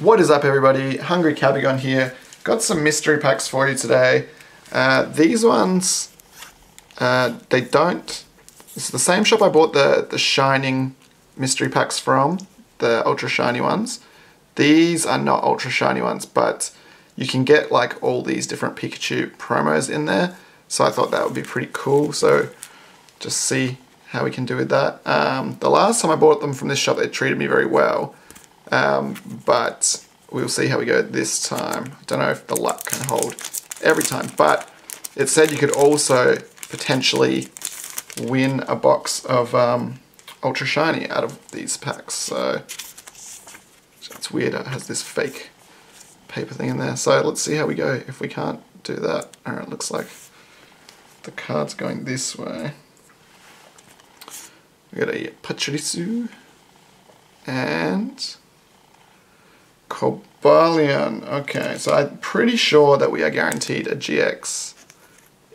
What is up everybody? Hungry Kabigon here. Got some mystery packs for you today. Uh, these ones, uh, they don't, it's the same shop I bought the, the Shining mystery packs from, the ultra shiny ones. These are not ultra shiny ones, but you can get like all these different Pikachu promos in there. So I thought that would be pretty cool. So just see how we can do with that. Um, the last time I bought them from this shop, they treated me very well. Um, but we'll see how we go this time. I don't know if the luck can hold every time, but it said you could also potentially win a box of um, Ultra Shiny out of these packs. So it's weird, it has this fake paper thing in there. So let's see how we go if we can't do that. Alright, looks like the card's going this way. We got a Pachirisu and Cobalion. Okay, so I'm pretty sure that we are guaranteed a GX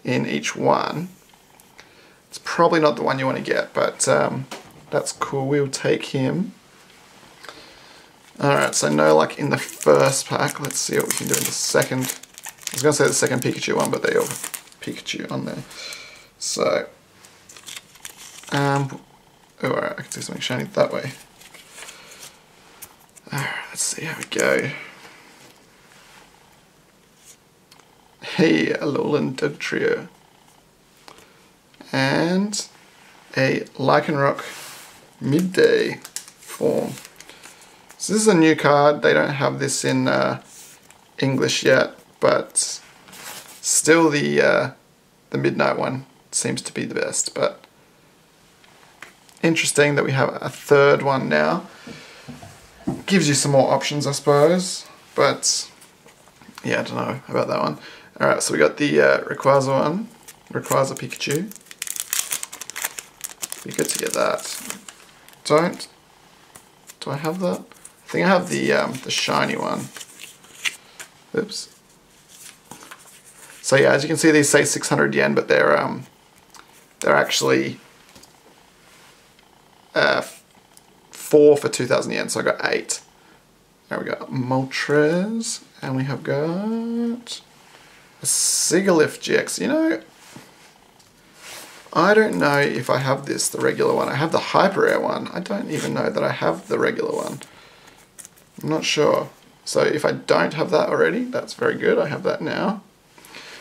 in each one. It's probably not the one you want to get, but um, that's cool. We'll take him. Alright, so no luck in the first pack. Let's see what we can do in the second. I was going to say the second Pikachu one, but they all Pikachu on there. So, um, oh, alright, I can do something shiny that way. See how we go. Hey, Alolan Dugtrio. And a Lycanroc Midday form. So this is a new card. They don't have this in uh, English yet, but still the uh, the Midnight one seems to be the best. But interesting that we have a third one now. Gives you some more options, I suppose. But yeah, I don't know about that one. Alright, so we got the uh, Rayquaza one. Rayquaza Pikachu. Be good to get that. Don't. Do I have that? I think I have the um, the shiny one. Oops. So yeah, as you can see, these say 600 yen, but they're um, they're actually uh, four for 2,000 yen, so I got eight. There we go, Moltres, and we have got a Sigilyph GX. You know, I don't know if I have this, the regular one. I have the Hyper Rare one. I don't even know that I have the regular one. I'm not sure. So if I don't have that already, that's very good. I have that now.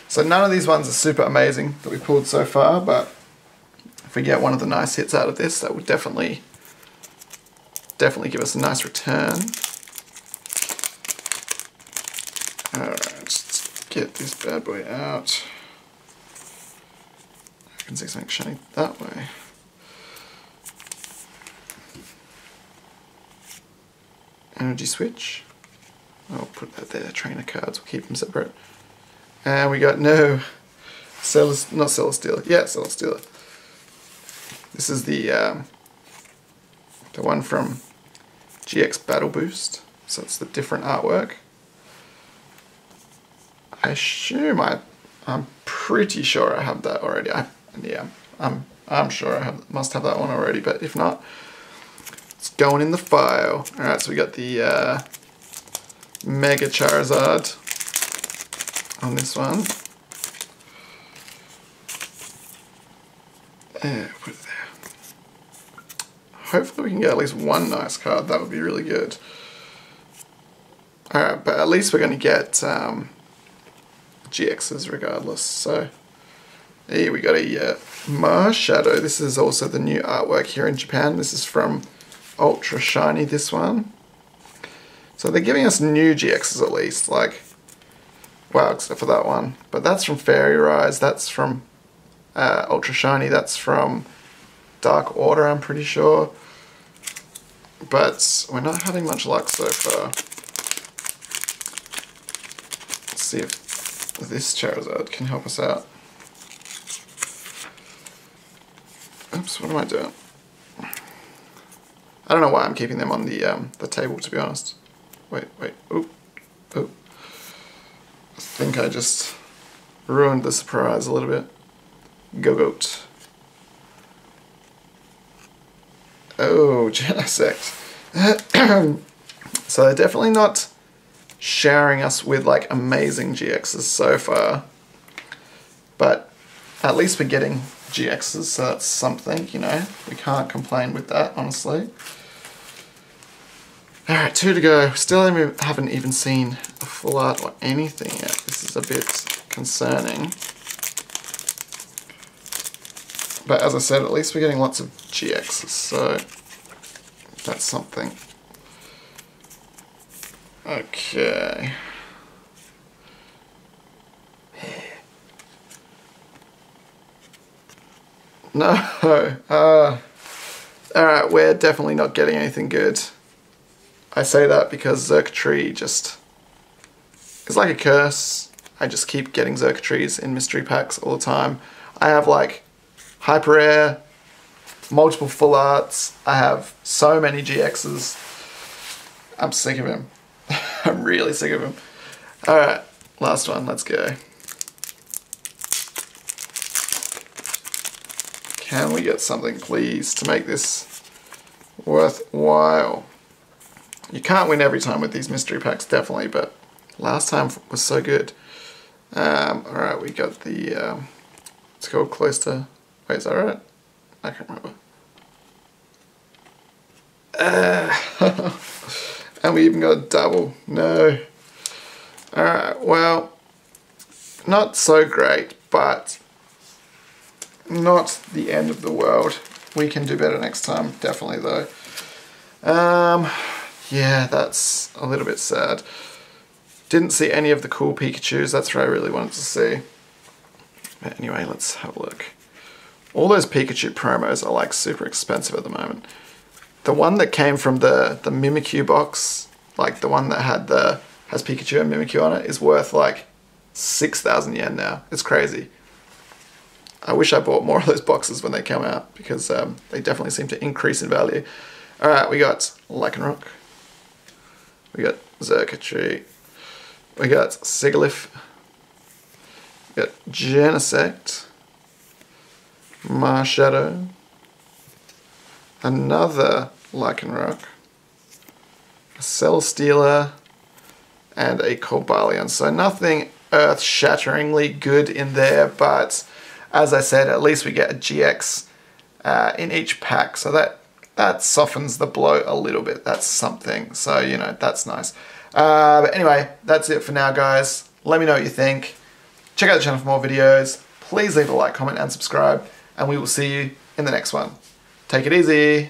So none of these ones are super amazing that we pulled so far, but if we get one of the nice hits out of this, that would definitely, definitely give us a nice return. Alright, let's get this bad boy out. I can see something shiny that way. Energy switch. I'll put that there, trainer cards, we'll keep them separate. And we got no, Celis, not Celesteela, yeah, Celesteela. This is the, um, the one from GX Battle Boost, so it's the different artwork. I assume I, I'm pretty sure I have that already. I, yeah, I'm, I'm sure I have, must have that one already, but if not, it's going in the file. Alright, so we got the uh, Mega Charizard on this one. There. Hopefully we can get at least one nice card. That would be really good. Alright, but at least we're going to get um, GXs regardless. So here we got a uh, Marshadow. This is also the new artwork here in Japan. This is from Ultra Shiny, this one. So they're giving us new GXs at least, like, wow, except for that one. But that's from Fairy Rise, that's from uh, Ultra Shiny, that's from Dark Order, I'm pretty sure. But we're not having much luck so far. Let's see if this Charizard can help us out. Oops, what am I doing? I don't know why I'm keeping them on the um, the table, to be honest. Wait, wait, oh, oh. I think I just ruined the surprise a little bit. Gogoat. Oh, Genesect. so they're definitely not showering us with like amazing GXs so far. But at least we're getting GXs, so that's something, you know. We can't complain with that, honestly. Alright, two to go. Still haven't even seen a full art or anything yet. This is a bit concerning. But as I said, at least we're getting lots of GXs, so that's something. Okay. No. Uh, Alright, we're definitely not getting anything good. I say that because Xurkitree just is like a curse. I just keep getting Xurkitrees in mystery packs all the time. I have like hyper rare, multiple full arts. I have so many GXs. I'm sick of him. I'm really sick of him. Alright, last one, let's go. Can we get something, please, to make this worthwhile? You can't win every time with these mystery packs, definitely, but last time was so good. Um, Alright, we got the, um, it's called close to, wait, is that right? I can't remember. Uh, and we even got a double. No. Alright, well, not so great, but not the end of the world. We can do better next time, definitely though. Um, yeah, that's a little bit sad. Didn't see any of the cool Pikachus, that's what I really wanted to see. But anyway, let's have a look. All those Pikachu promos are like super expensive at the moment. The one that came from the, the Mimikyu box, like the one that had the has Pikachu and Mimikyu on it, is worth like 6,000 yen now. It's crazy. I wish I bought more of those boxes when they come out because um, they definitely seem to increase in value. Alright, we got Lycanroc. We got Xurkitree. We got Sigilyph. We got Genesect. Marshadow. Another Lycanroc. A Celesteela. And a Cobalion. So nothing earth-shatteringly good in there, but as I said, at least we get a GX uh, in each pack. So that, that softens the blow a little bit. That's something. So, you know, that's nice. Uh, but anyway, that's it for now, guys. Let me know what you think. Check out the channel for more videos. Please leave a like, comment, and subscribe. And we will see you in the next one. Take it easy.